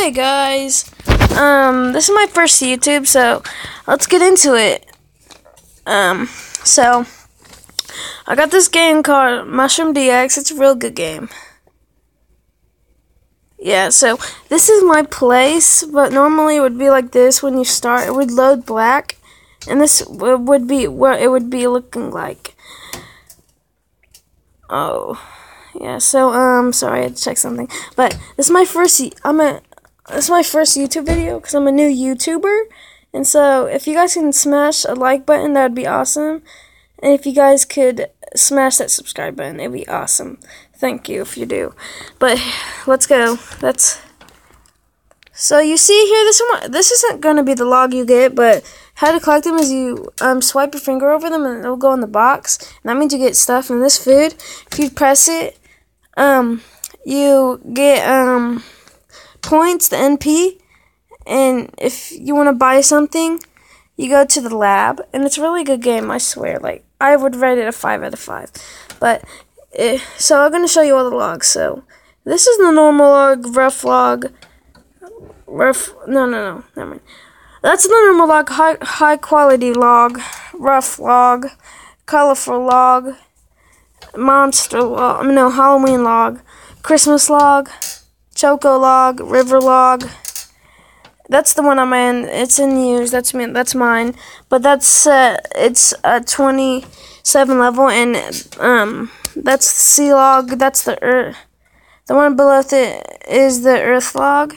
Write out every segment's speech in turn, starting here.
Hey guys, um, this is my first YouTube, so let's get into it. Um, so I got this game called Mushroom DX. It's a real good game. Yeah, so this is my place, but normally it would be like this when you start. It would load black, and this would be what it would be looking like. Oh. Yeah, so um sorry, I had to check something. But this is my first I'm a this is my first YouTube video cuz I'm a new YouTuber. And so if you guys can smash a like button, that would be awesome. And if you guys could smash that subscribe button, it'd be awesome. Thank you if you do. But let's go. That's so you see here, this one, this isn't gonna be the log you get, but how to collect them is you um, swipe your finger over them and it'll go in the box. And that means you get stuff in this food. If you press it, um, you get um, points, the NP, and if you want to buy something, you go to the lab, and it's a really good game. I swear, like I would rate it a five out of five. But it, eh, so I'm gonna show you all the logs. So this is the normal log, rough log, rough. No, no, no, never mind. That's the normal log, high high quality log, rough log, colorful log monster log, no, Halloween log, Christmas log, Choco log, River log. That's the one I'm in. It's in use. That's me. That's mine. But that's uh, it's a 27 level, and um, that's the sea log. That's the earth. The one below it is the earth log.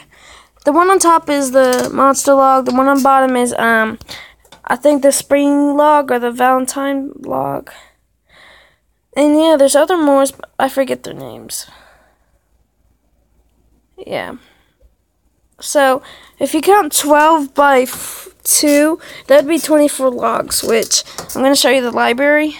The one on top is the monster log. The one on bottom is um, I think the spring log or the Valentine log. And yeah, there's other but I forget their names. Yeah. So, if you count 12 by 2, that'd be 24 logs, which I'm going to show you the library.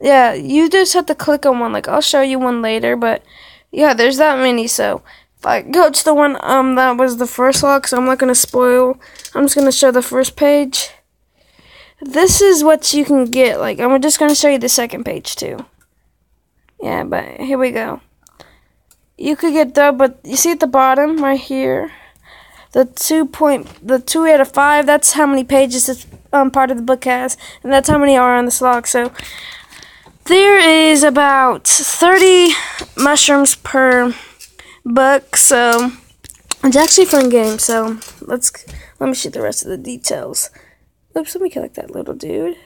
Yeah, you just have to click on one. Like, I'll show you one later, but yeah, there's that many. So, if I go to the one um that was the first log, so I'm not going to spoil, I'm just going to show the first page this is what you can get. Like, I'm just going to show you the second page, too. Yeah, but here we go. You could get the, but you see at the bottom, right here, the two point, the two out of five, that's how many pages this um, part of the book has, and that's how many are on this log. So, there is about 30 mushrooms per book, so it's actually a fun game. So, let's, let me shoot the rest of the details. Oops, let me collect that little dude.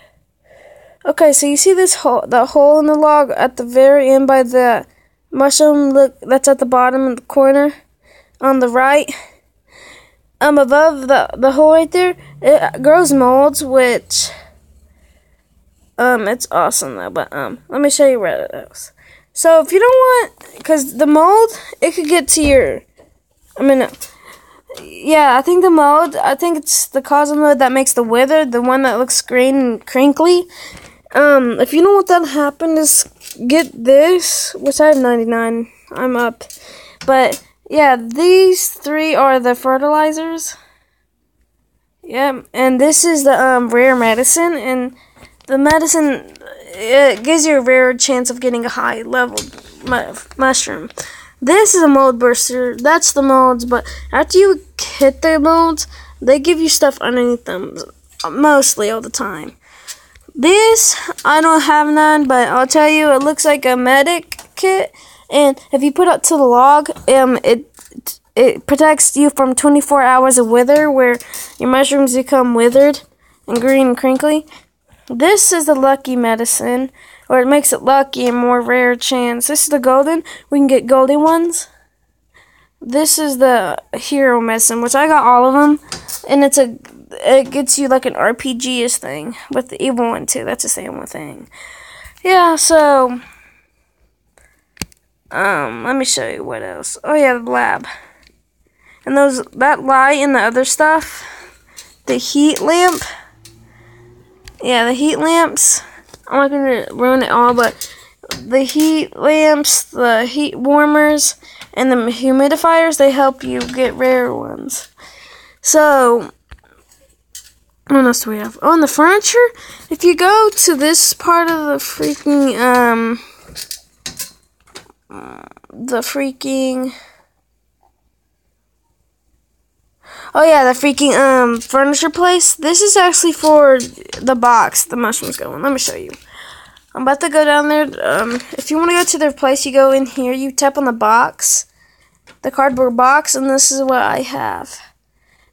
Okay, so you see this hole, the hole in the log at the very end by the mushroom. Look, that's at the bottom in the corner, on the right. Um, above the the hole right there, it grows molds, which um, it's awesome though. But um, let me show you where it is. So if you don't want, because the mold, it could get to your, I mean yeah, I think the mold, I think it's the cosmo mode that makes the wither, the one that looks green and crinkly. Um, if you don't want that to happen, just get this, which I have 99. I'm up. But, yeah, these three are the fertilizers. Yeah, and this is the um, rare medicine, and the medicine it gives you a rare chance of getting a high level mu mushroom. This is a mold burster. That's the molds, but after you hit the molds, they give you stuff underneath them, mostly all the time. This, I don't have none, but I'll tell you, it looks like a medic kit, and if you put it to the log, um, it it protects you from 24 hours of wither, where your mushrooms become withered and green and crinkly. This is the lucky medicine or it makes it lucky and more rare chance. This is the golden. We can get golden ones. This is the hero medicine, which I got all of them, and it's a it gets you like an RPG-ish thing with the evil one too. That's the same one thing. Yeah, so um, let me show you what else. Oh yeah, the lab. And those that lie in the other stuff, the heat lamp. Yeah, the heat lamps I'm not gonna ruin it all, but the heat lamps, the heat warmers, and the humidifiers, they help you get rare ones. So, what else do we have? Oh, and the furniture. If you go to this part of the freaking, um, the freaking, Oh yeah, the freaking um furniture place. This is actually for the box the mushrooms go in. Let me show you. I'm about to go down there. Um, if you want to go to their place, you go in here. You tap on the box, the cardboard box, and this is what I have.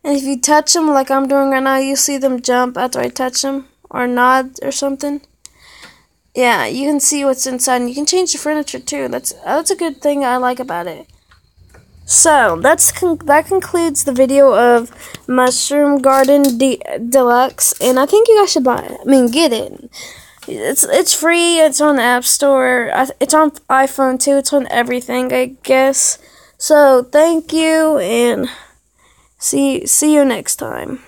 And if you touch them like I'm doing right now, you see them jump after I touch them or nod or something. Yeah, you can see what's inside, and you can change the furniture too. That's that's a good thing I like about it. So that's con- that concludes the video of Mushroom Garden Deluxe, and I think you guys should buy it. I mean, get it. It's it's free. It's on the App Store. It's on iPhone too. It's on everything, I guess. So thank you, and see see you next time.